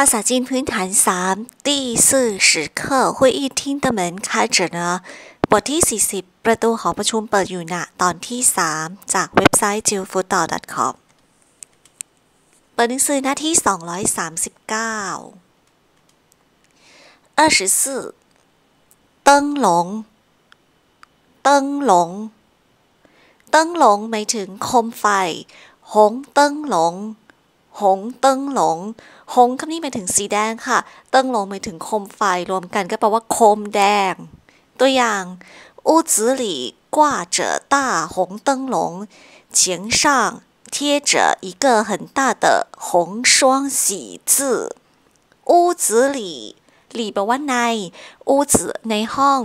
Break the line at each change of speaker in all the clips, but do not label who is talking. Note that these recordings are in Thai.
ภาษาจีนพื้นฐานสาม第四十课会议厅的门开着呢บทที่ 40 ประตูหอประชุมเปิดอยู่นะตอนที่ 3 จากเว็บไซต์ j i l f o o t o c o m เปิดหนังสือหน้าที่ 239 24เติ้งหลง เติ้งหลง เติ้งหลงหมายถึงโคมไฟ หงติ้งหลง หงเติ้งหลง หงคำนี้หมายถึงสีแดงค่ะ เติ้งหลงหมายถึงโคมไฟรวมกันก็แปลว่าโคมแดง ตัวอย่าง屋子里挂着大红灯笼，墙上贴着一个很大的红双喜字。屋子里里แปลว่าใน屋子ในห้อง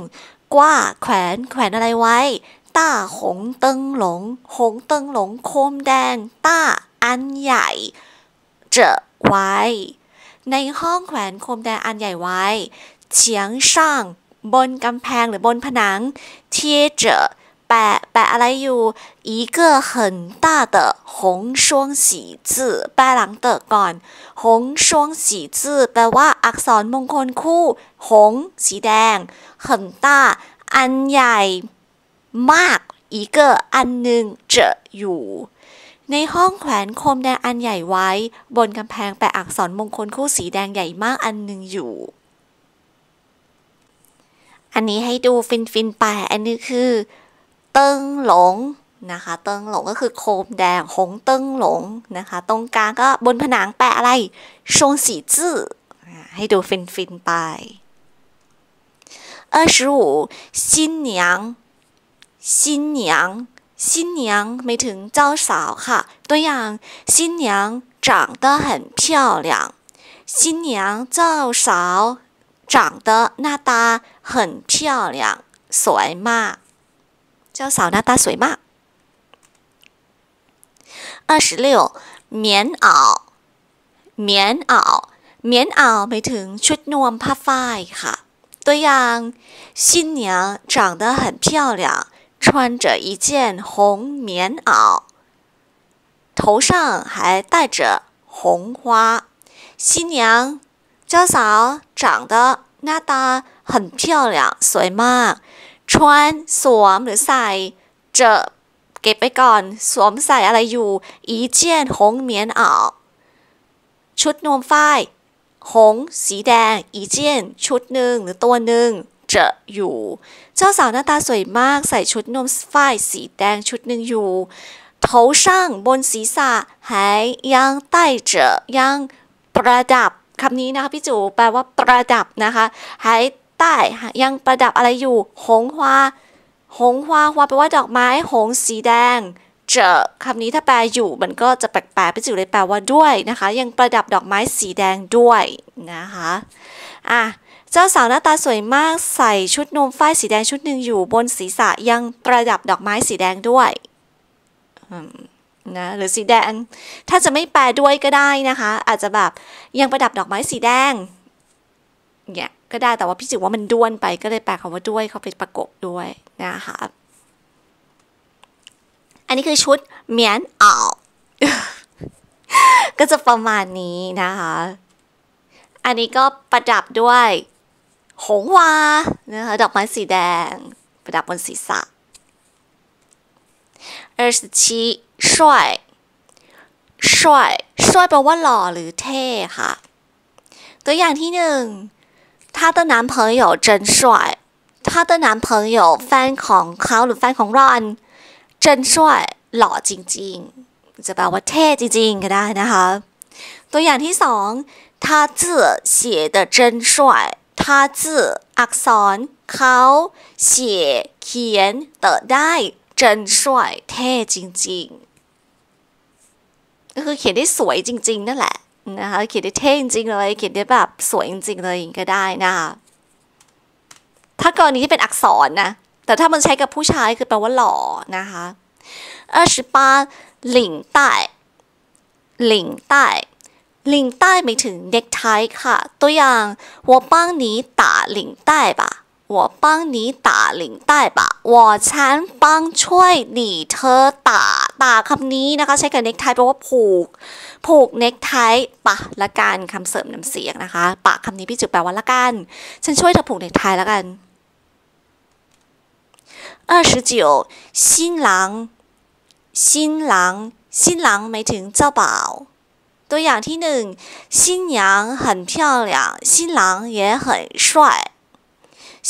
กว่าแขวนแขวนอะไรไว้ต้าหงเติ้งหลง หงเติ้งหลงโคมแดงต้าอันใหญ่ เจอไว้ ในห้องแขวนโคมแดงอันใหญ่ไว้เฉียงช่างบนกำแพงหรือบนผนัง贴着แปะแปะอะไรอยู่一个很大的红双喜字แปะหลังเตอก่อนหง双喜字แปลว่าอักษรมงคลคู่หงสีแดง很大อันใหญ่ มากอีกอันหนึ่งจะอยู่ ในห้องแขวนโคมแดงอันใหญ่ไว้ บนกำแพงแปะอักษรมงคลคู่สีแดงใหญ่มากอันหนึ่งอยู่ อันนี้ให้ดูฟินฟินไปอันนี้คือ เติ้งหลงนะคะ เติ้งหลงก็คือโคมแดงหงเติ้งหลงนะคะ ตรงกลางก็บนผนังแปะอะไรชงสีจื้อให้ดูฟินฟินไป二十五新娘新娘 新娘ไม่ถึงเจ้าสาวค่ะ ตัวอย่าง新娘长得很漂亮新娘เจ้าสาว长得หน้าตา很漂亮สวยมาก เจ้าสาวหน้าตาสวยมาก二十六棉袄棉袄棉袄หมายถึงชุดนวมผ้าฝ้ายค่ะ ตัวอย่าง新娘长得很漂亮 穿着一件红棉袄，头上还戴着红花。新娘เจ้าสาว长得หน้าตา很漂亮สวยมาก穿สวมหรือใส่จะเก็บไปก่อนสวมใส่อะไรอยู่一件红棉袄ชุดนวมฝ้ายหงสีแดงอีเจียนชุดหนึ่งหรือตัวหนึ่ง จะอยู่ เจ้าสาวหน้าตาสวยมากใส่ชุดนวมฝ้ายสีแดงชุดหนึ่งอยู่头上บนศีรษะ还ยัง戴着ยังประดับคำนี้นะคะพี่จูแปลว่าประดับนะคะ还戴ยังประดับอะไรอยู่หงฮวาหงฮวาฮวาแปลว่าดอกไม้หงสีแดงเจอคำนี้ถ้าแปลอยู่มันก็จะแปลกๆพี่จิ๋วเลยแปลว่าด้วยนะคะ ยังประดับดอกไม้สีแดงด้วยนะคะอ่ะ เจ้าสาวหน้าตาสวยมากใส่ชุดนมฝ้ายสีแดงชุดหนึ่งอยู่บนศีรษะยังประดับดอกไม้สีแดงด้วยนะหรือสีแดง ถ้าจะไม่แปลด้วยก็ได้นะคะ อาจจะแบบยังประดับดอกไม้สีแดงเนี่ยก็ได้แต่ว่าพี่จิ๋วว่ามันด้วนไปก็เลยแปลคำว่าด้วยเขาไปประกบด้วยนะคะอันนี้คือชุดเมียนอ่าวก็จะประมาณนี้นะคะ อันนี้ก็ประดับด้วย หงวานะคะดอกไม้สีแดง ประดับบนศีรษะ二十七帅帅帅แปลว่าหล่อหรือเท่ค่ะ ตัวอย่างที่หนึ่ง他的男朋友真帅他的男朋友แฟนของเขาหรือแฟนของรอน真帅หล่อจริงๆ จะแปลว่าเท่จริงๆก็ได้นะคะ ตัวอย่างที่สอง他字写的真帅 他字อักษรเขาเขียเขียนเตอได้真帅เท่จริงๆ ก็คือเขียนได้สวยจริงๆนั่นแหละนะคะ เขียนได้เท่จริงๆเลย เขียนได้แบบสวยจริงๆเลยก็ได้นะคะ ถ้ากรณีที่เป็นอักษรนะ แต่ถ้ามันใช้กับผู้ชายคือแปลว่าหล่อนะคะ二十八领带领带 领带หมายถึงเน็กไทค่ะ ตัวอย่าง我帮你打领带吧我 我帮你打领带吧我ฉัน帮ช่วย你เธอตาตาคำนี้นะคะใช้กับเน็กไทแปลว่าผูก ผูกเน็กไทปะละกันคำเสริมน้ำเสียงนะคะปะคำนี้พี่จุแปลว่าละกัน ฉันช่วยเธอผูกเน็กไทละกัน二十九新郎新郎新郎หมายถึงเจ้าบ่าว ตัวอย่างที่หนึ่ง新娘很漂亮新郎也很帅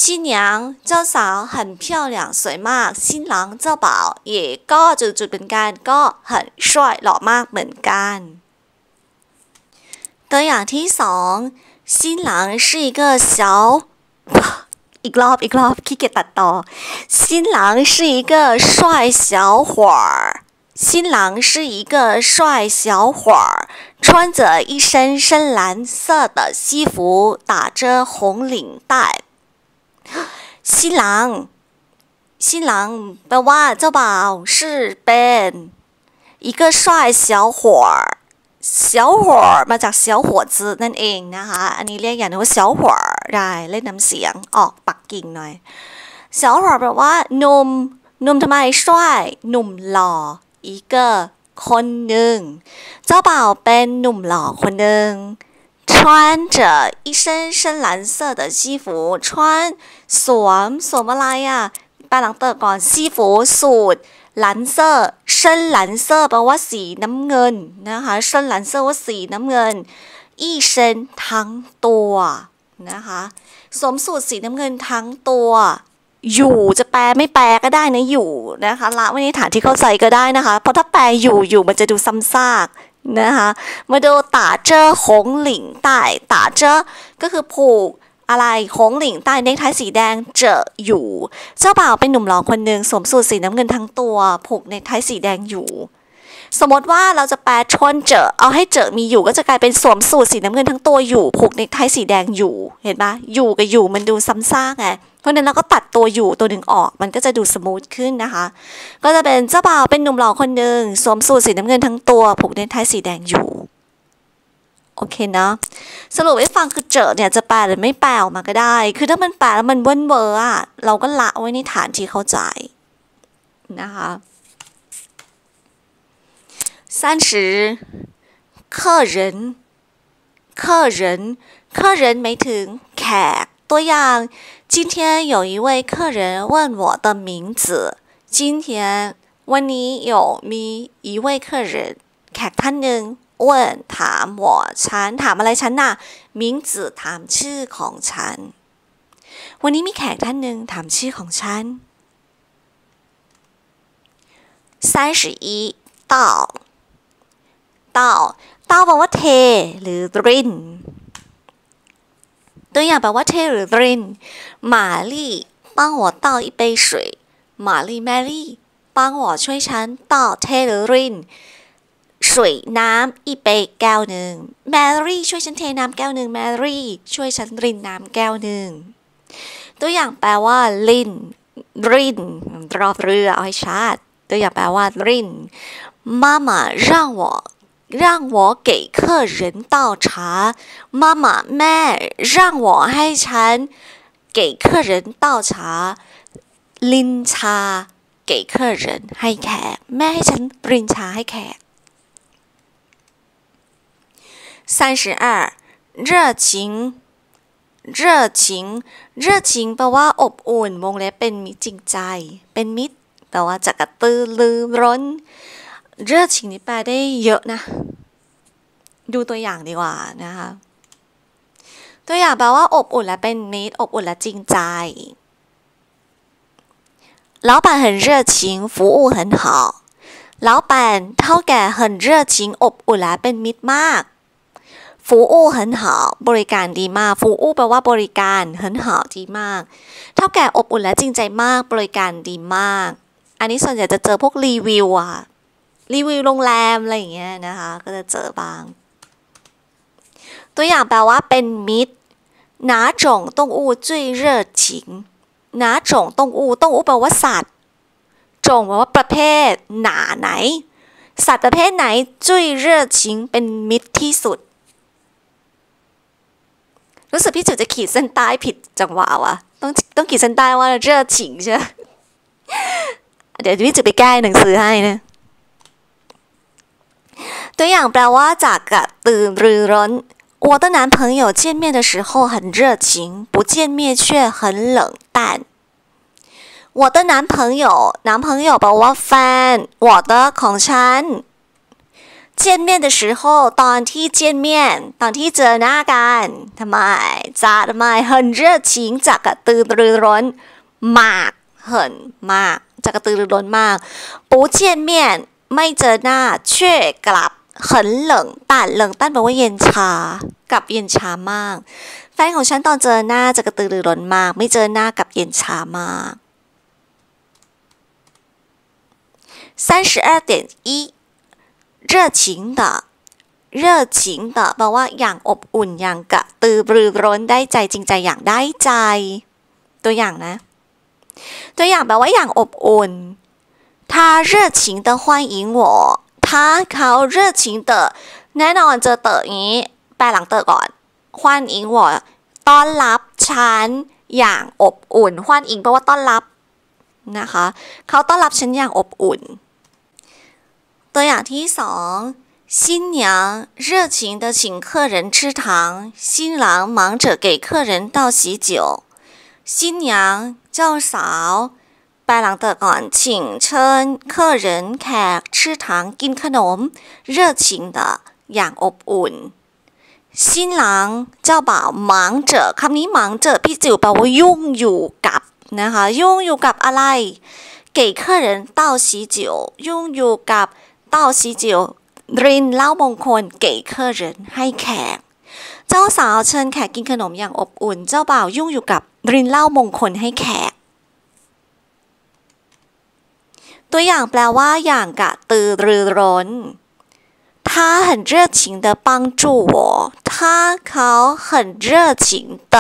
新娘เจ้าสาว很漂亮สวยมาก新郎เจ้าบ่าว也ก็จุดๆเหมือนกันก็很帅หล่อมากเหมือนกันตัวอย่างที่สอง新郎是一个小อีกรอบอีกรอบขี้เกียจตัดต่อ新郎是一个帅小伙儿 新郎是一个帅小伙儿，穿着一身深蓝色的西服，打着红领带。新郎新郎แปลว่าเจ้าบ่าว是เป็น一个帅小伙儿小伙儿มาจาก小伙子นั่นเองนะคะ อันนี้เรียกอย่างนึงว่า小伙儿ได้เล่นน้ำเสียงออกปักกิ่งหน่อย小伙儿แปลว่าหนุ่มหนุ่มทำไม帅หนุ่มหล่อ อีกคนหนึ่งเจ้าบ่าวเป็นหนุ่มหล่อคนหนึ่ง穿着一身深蓝色的西服穿สวมสวมอะไรอ่ะแปลหลังเติมก่อน西服สูทหลันเซอร์เส้นหลันเซอร์แปลว่าสีน้ำเงินนะคะเส้นหลันเซอร์ว่าสีน้ำเงินอีเซนทั้งตัวนะคะสวมสูทสีน้ำเงินทั้งตัว อยู่จะแปลไม่แปลก็ได้นะอยู่นะคะละวันนฐานที่เข้าใจก็ได้นะคะ เพราะถ้าแปลอยู่อยู่มันจะดูซ้ำซากนะคะมาดูตาเจอหงหลิงใต้ตาเจอก็คือผูกอะไรหงหลิงใต้เนคไทสีแดงเจออยู่ เจ้าบ่าวเป็นหนุ่มหล่อคนหนึ่งสวมสูทสีน้ำเงินทั้งตัว ผูกเนคไทสีแดงอยู่ สมมติว่าเราจะแปลชนเจอเอาให้เจอมีอยู่ก็จะกลายเป็นสวมสูทสีน้ำเงินทั้งตัวอยู่ผูกเนคไทสีแดงอยู่เห็นปะอยู่กับอยู่มันดูซ้ำซากไงเพราะนั้นเราก็ตัดตัวอยู่ตัวหนึ่งออกมันก็จะดู smooth ขึ้นนะคะ ก็จะเป็นเจ้าบ่าวเป็นหนุ่มหล่อคนหนึ่งสวมสูทสีน้ำเงินทั้งตัว ผูกเนคไทสีแดงอยู่โอเคนะสรุปให้ฟังคือเจอเนี่ยจะแปลหรือไม่แปลออกมาก็ได้ คือถ้ามันแปลแล้วมันเวิ่นเว้ออะเราก็ละไว้ในฐานที่เข้าใจนะคะ 三十客人客人客人หมายถึงแขกตัวอย่าง今天有一位客人问我的名字今天วันนี้有มี一位客人แขกท่านหนึ่ง问ถาม我ฉันถามอะไรฉันน่ะ名字ถามชื่อของฉัน วันนี้มีแขกท่านหนึ่งถามชื่อของฉัน三十一到 倒倒แปลว่าเทหรือรินตัวอย่างแปลว่าเทหรือริน玛丽帮我倒一杯水玛丽 Mary 帮我ช่วยฉัน倒เทหรือริน水น้ำอีเปแก้วหนึ่ง Mary ช่วยฉันเทน้ำแก้วหนึ่ง Mary ช่วยฉันรินน้ำแก้วหนึ่งตัวอย่างแปลว่าลินรินรอบเรือเอาให้ชัดตัวอย่างแปลว่าริน妈妈让我 让我给客人倒茶妈妈แม่让我ให้ฉัน给客人倒茶ลินชา给客人ให้แขกแม่ให้ฉันรินชาให้แขก三十二热情热情热情แปลว่าอบอุ่นวงเล็บเป็นมิตรจริงใจ เป็นมิตรแปลว่าจะกระตือรือร้นเ热情นี่แปลได้เยอะนะ ดูตัวอย่างดีกว่านะคะ ตัวอย่างแปลว่าอบอุ่นและเป็นมิตรอบอุ่นและจริงใจ老板很热情服务很好老板เท่าแก่很热情อบอุ่นและเป็นมิตรมากฟูอู้很好บริการดีมากฟูอู้แปลว่าบริการ很好ดีมาก เท่าแก่อบอุ่นและจริงใจมากบริการดีมาก อันนี้ส่วนใหญ่จะเจอพวกรีวิวอะรีวิวโรงแรมอะไรอย่างเงี้ยนะคะ ก็จะเจอบาง ตัวอย่างแปลว่าเป็นมิตร哪种动物最热情哪种动物动物แปลว่าสัตว์จงแปลว่าประเภท หนาไหน สัตว์ประเภทไหน最热情เป็นมิตรที่สุด รู้สึกพี่จุจะขีดเส้นใต้ผิดจังหวะวะ ต้องต้องขีดเส้นใต้ว่าเร่อฉิงใช่ไหมเดี๋ยวพี่จะไปแก้หนังสือให้นะตัวอย่างแปลว่าจากกระตือรือร้น 我的男朋友见面的时候很热情，不见面却很冷淡。我的男朋友，男朋友แปลว่าแฟน我的ของฉัน见面的时候ตอนที่见面ตอนที่เจอหน้ากันทำไมจะทำไม很热情จากกระตือรือร้นมาก很มากจากกระตือรือร้นมาก不见面ไม่เจอหน้า却กลับ 很冷淡冷淡แปลว่าเย็นชา กับเย็นชามาก แฟนของฉันตอนเจอหน้าจะกระตือรือร้นมาก ไม่เจอหน้ากับเย็นชามาก三十二点一热情的热情的แปลว่าอย่างอบอุ่นอย่างกระตือรือร้นได้ใจจริงใจอย่างได้ใจ ตัวอย่างนะ ตัวอย่างแปลว่าอย่างอบอุ่น他热情的欢迎我 他เขา热情的แน่นอนเจอเต๋ออย่างนี้แปลหลังเต๋อก่อน欢迎我ต้อนรับฉันอย่างอบอุ่น欢迎แปลว่าต้อนรับนะคะเขาต้อนรับฉันอย่างอบอุ่น ตัวอย่างที่สอง新娘热情的请客人吃糖，新郎忙着给客人倒喜酒。新娘เจ้าสาวแ ปลหลังเตอก่อน请เชิญ客人แขก吃糖กินขนม热情的อย่างอบอุ่น新郎เจ้าบ่าว忙着คำนี้忙着พี่จิ๋วแปลว่ายุ่งอยู่กับนะคะยุ่งอยู่กับอะไร给客人倒喜酒ยุ่งอยู่กับ倒喜酒รินเหล้ามงคล给客人ให้แขก เจ้าสาวเชิญแขกกินขนมอย่างอบอุ่น เจ้าบ่าวยุ่งอยู่กับรินเหล้ามงคลให้แขก ตัวอย่างแปลว่าอย่างกะตือรือร้น他很热情的帮助我他เขา很热情的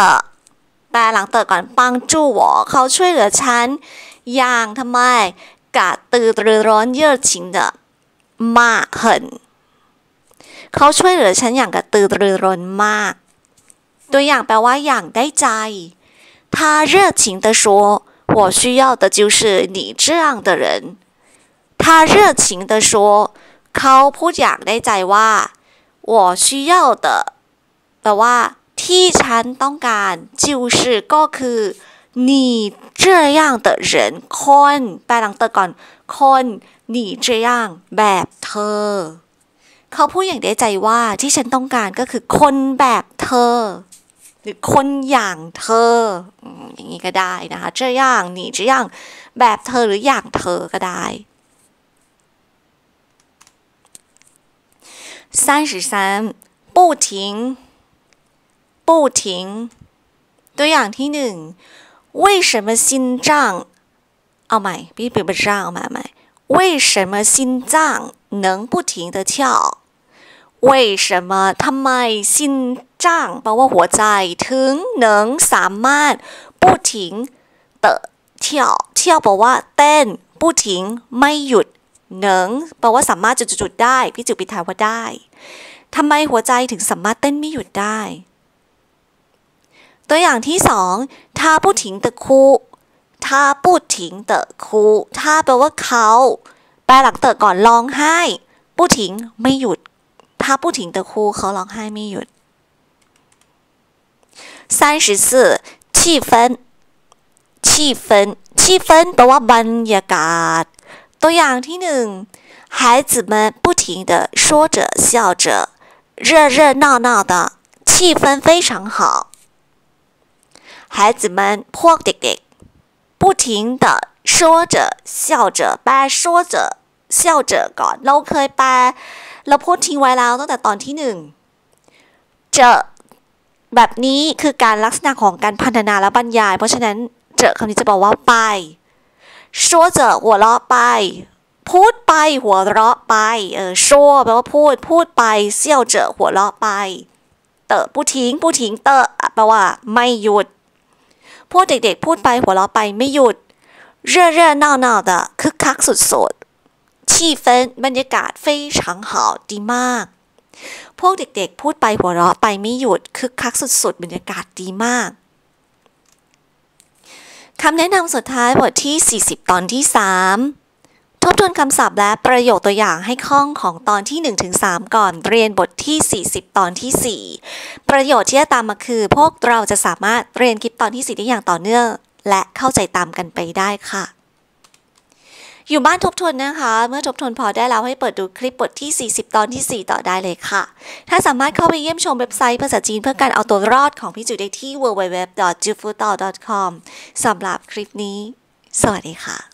แปลหลังเติก่อนปังจู我เขาช่วยเหลือฉันอย่างทำไมกะตือรือร้นเย่อชิง的มาก很เขาช่วยเหลือฉันอย่างกระตือรือร้นมาก ตัวอย่างแปลว่าอย่างได้ใจ他热情的说我需要的就是你这样的人 他热情的说เขาพูดอย่างได้ใจว่า我需要的แปลว่าที่ฉันต้องการ就是ก็คือ你这样的人คนแปลหลังเตอก่อนคน你这样แบบเธอ เขาพูดอย่างได้ใจว่าที่ฉันต้องการก็คือคนแบบเธอ หรือคนอย่างเธออย่างนี้ก็ได้นะคะ这样你这样แบบเธอหรืออย่างเธอก็ได้ 三十三不停不停ตัวอย่างที่หนึ่ง为什么心脏เอาใหม่พี่เปิดประจ้าเอาใหม่ใหม่为什么心脏能不停的跳为什么ทำไม心脏แปลว่าหัวใจถึง能สามารถ不停的跳跳แปลว่าเต้น不停ไม่หยุด หนิงแปลว่าสามารถจุดๆได้ พี่จุปิทายว่าได้ทำไมหัวใจถึงสามารถเต้นไม่หยุดได้ ตัวอย่างที่สอง他不停的哭他不停的哭他แปลว่าเขาแปลหลังเติก่อนร้องไห้不停ไม่หยุด他不停的哭เขาร้องไห้ไม่หยุด三十四气氛气氛气氛แปลว่าบรรยากาศ ตัวอย่างที่หนึ่ง孩子们不停的说着笑着热热闹闹的气氛非常好孩子们พวกเด็กๆ不停的说着笑着แปล说着笑着ก่อนเราเคยแปลเราพูดทิ้งไว้แล้วตั้งแต่ตอนที่หนึ่งเจอแบบนี้คือการลักษณะของการพันธนาและบรรยาย เพราะฉะนั้นเจอคำนี้จะบอกว่าไป 说着หัวเราะไป พูดไปหัวเราะไปเออ说แปลว่าพูดพูดไปเซี่ยวเจอหัวเราะไปเตอผู้ทิ้งผู้ทิ้งเตอแปลว่าไม่หยุดพวกเด็กๆพูดไปหัวเราะไปไม่หยุด热热闹闹的คึกคักสุดๆ气氛บรรยากาศ非常好ดีมาก พวกเด็กๆพูดไปหัวเราะไปไม่หยุดคึกคักสุดๆบรรยากาศดีมาก คำแนะนำสุดท้ายบทที่ 40 ตอนที่ 3 ทบทวนคำศัพท์และประโยคตัวอย่างให้คล่องของตอนที่ 1-3 ก่อนเรียนบทที่ 40 ตอนที่ 4 ประโยชน์ที่จะตามมาคือ พวกเราจะสามารถเรียนคลิปตอนที่ 4 ได้อย่างต่อเนื่อง และเข้าใจตามกันไปได้ค่ะ อยู่บ้านทบทวนนะคะ เมื่อทบทวนพอได้แล้วให้เปิดดูคลิปบทที่ 40 ตอนที่ 4 ต่อได้เลยค่ะ ถ้าสามารถเข้าไปเยี่ยมชมเว็บไซต์ภาษาจีนเพื่อการเอาตัวรอดของพี่จุได้ที่ www.jufutao.com สำหรับคลิปนี้ สวัสดีค่ะ